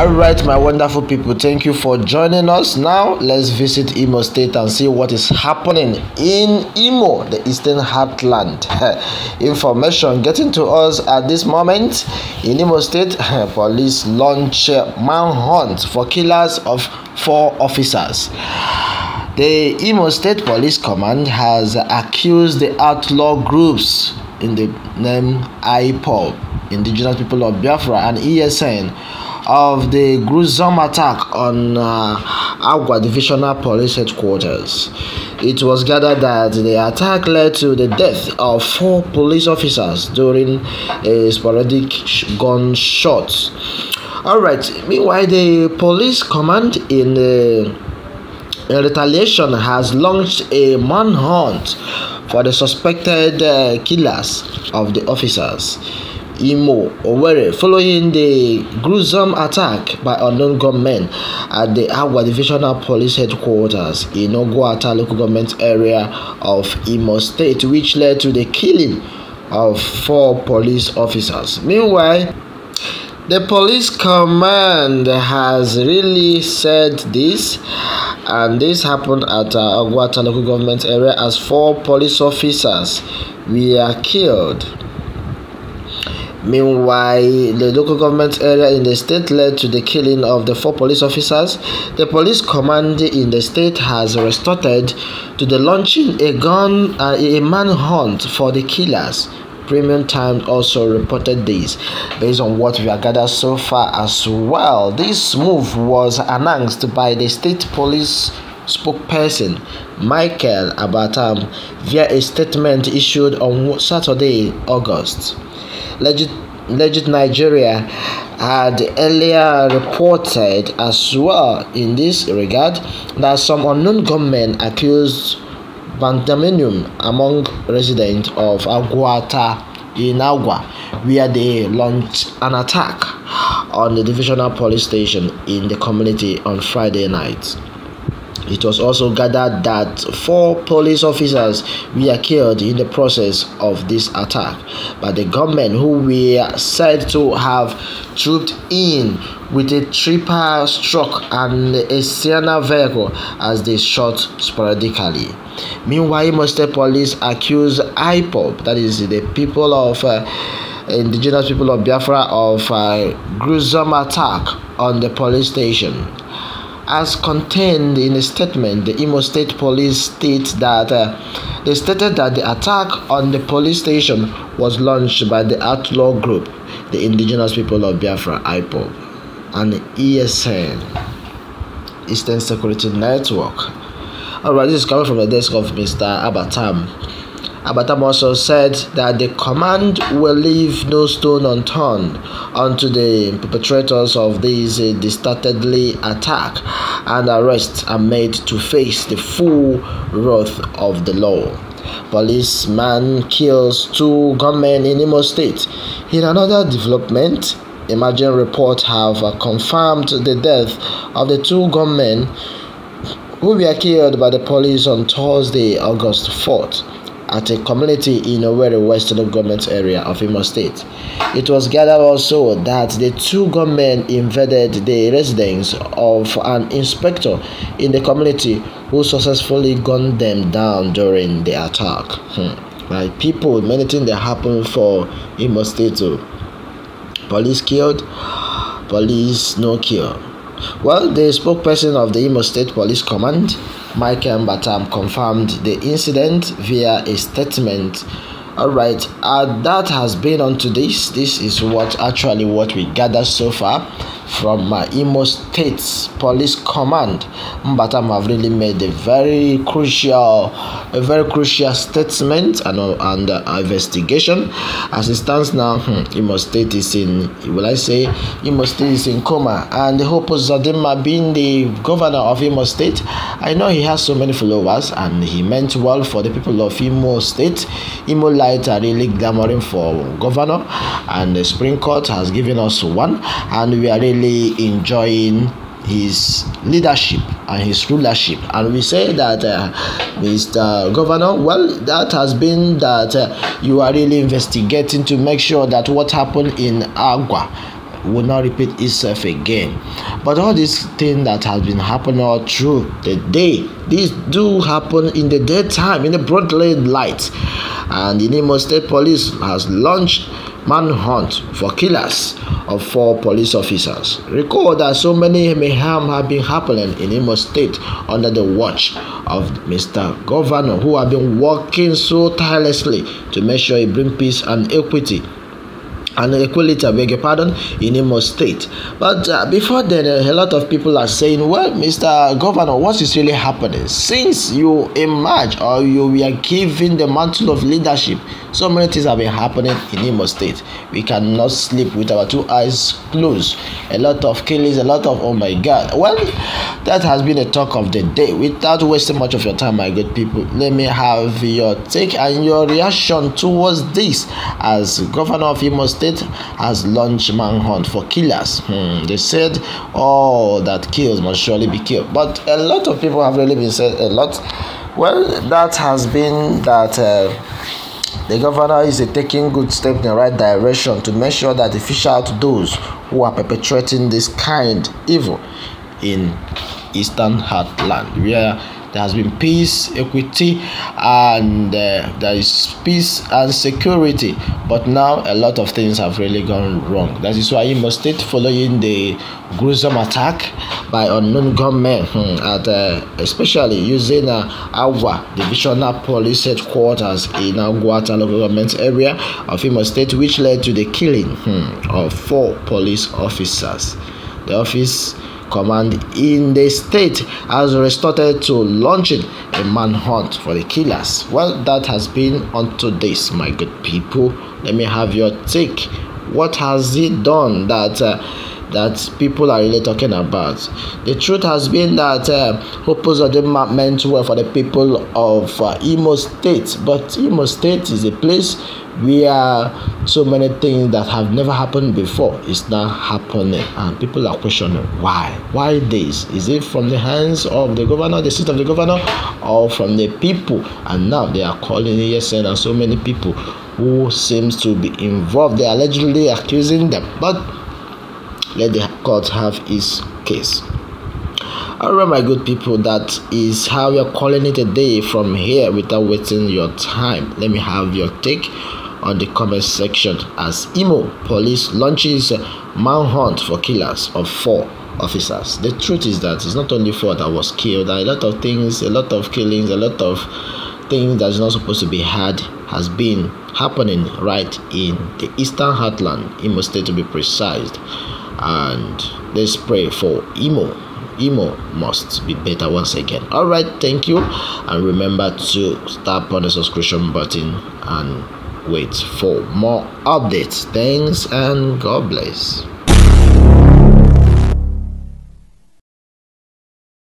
All right, my wonderful people, thank you for joining us. Now, let's visit Imo State and see what is happening in Imo, the eastern heartland. Information getting to us at this moment in Imo State, police launch manhunt for killers of four officers. The Imo State Police Command has accused the outlaw groups in the name IPOB, Indigenous People of Biafra, and ESN of the gruesome attack on uh, Agwa Divisional Police Headquarters. It was gathered that the attack led to the death of four police officers during a sporadic gunshots. All right. Meanwhile, the police command in the in retaliation has launched a manhunt for the suspected uh, killers of the officers. Imo Owerri following the gruesome attack by unknown gunmen at the Agwa Divisional Police Headquarters in Oguta local government area of Imo State, which led to the killing of four police officers. Meanwhile, the police command has really said this, and this happened at uh, Oguta local government area as four police officers were killed Meanwhile, the local government area in the state led to the killing of the four police officers. The police command in the state has resorted to the launching a gun uh, a manhunt for the killers. Premium Times also reported this based on what we have gathered so far as well. This move was announced by the state police spokesperson Michael Abattam via a statement issued on Saturday, August. Legit, Legit Nigeria had earlier reported as well in this regard that some unknown gunmen accused vandalism among residents of Aguata in Agwa, where they launched an attack on the divisional police station in the community on Friday night. It was also gathered that four police officers were killed in the process of this attack by the gunmen who were said to have trooped in with a triple stroke and a Sienna vehicle as they shot sporadically. Meanwhile, Imo State Police accused IPOB, that is the people of uh, indigenous people of Biafra, of a gruesome attack on the police station. As contained in a statement, the Imo State Police states that uh, they stated that the attack on the police station was launched by the outlaw group, the Indigenous People of Biafra (IPOB), and ESN, Eastern Security Network. Alright, this is coming from the desk of Mr. Abattam. Abattam also said that the command will leave no stone unturned unto the perpetrators of this distractedly attack and arrest are made to face the full wrath of the law. Policeman kills two gunmen in Imo State. In another development, emerging reports have confirmed the death of the two gunmen who were killed by the police on Thursday, August 4th at a community in a very western government area of Imo State. It was gathered also that the two gunmen invaded the residence of an inspector in the community who successfully gunned them down during the attack. Hmm. Right, people, many things that happened for Imo State. Too. Police killed, police no kill. Well, the spokesperson of the Imo State Police Command Michael Batam confirmed the incident via a statement. All right, uh, that has been on to this. This is what actually what we gathered so far from uh, Imo State's Police Command. Mbatam have really made a very crucial, a very crucial statement and, uh, and uh, investigation. As it stands now, hmm, Imo State is in, will I say, Imo State is in coma, and the hope of Uzodimma being the governor of Imo State, I know he has so many followers, and he meant well for the people of Imo State. Imo Light are really clamoring for governor, and the Supreme Court has given us one, and we are really really enjoying his leadership and his rulership and we say that uh, mr governor well that has been that uh, you are really investigating to make sure that what happened in Agwa will not repeat itself again. But all this thing that has been happening all through the day, these do happen in the daytime, in the broad light. And the Nemo State Police has launched manhunt for killers of four police officers. Recall that so many mayhem have been happening in Imo State under the watch of Mr. Governor, who have been working so tirelessly to make sure he bring peace and equity and equality, I beg your pardon, in Imo State. But uh, before then, uh, a lot of people are saying, well, Mr. Governor, what is really happening? Since you emerge or you were given the mantle of leadership, so many things have been happening in Imo State. We cannot sleep with our two eyes closed. A lot of killings, a lot of, oh my God. Well, that has been a talk of the day. Without wasting much of your time, my good people, let me have your take and your reaction towards this as Governor of Imo State State has launched manhunt for killers. Hmm, they said all oh, that kills must surely be killed. But a lot of people have really been said a lot. Well, that has been that. Uh, the governor is taking good steps in the right direction to make sure that they fish out those who are perpetrating this kind evil in eastern heartland where there has been peace, equity, and uh, there is peace and security. But now a lot of things have really gone wrong. That is why Imo State, following the gruesome attack by unknown gunmen, hmm, at uh, especially using uh, Awa Divisional Police Headquarters in Aguata local government area of Imo State, which led to the killing hmm, of four police officers. The office command in the state has resorted to launching a manhunt for the killers. Well, that has been unto this, my good people. Let me have your take. What has it done that? Uh, that people are really talking about. The truth has been that uh, Hope not meant well for the people of uh, Imo State, but Imo State is a place where so many things that have never happened before is now happening. And people are questioning why. Why this? Is it from the hands of the governor the seat of the governor or from the people? And now they are calling ESN and so many people who seems to be involved they are allegedly accusing them. But let the court have its case Alright, my good people, that is how we're calling it a day from here without wasting your time. Let me have your take on the comment section as Imo police launches manhunt for killers of four officers. The truth is that it's not only four that was killed, a lot of things, a lot of killings, a lot of things that's not supposed to be had has been happening right in the eastern heartland, Imo State to be precise. And let's pray for Imo Imo must be better once again. Alright, thank you. And remember to tap on the subscription button and wait for more updates. Thanks and God bless.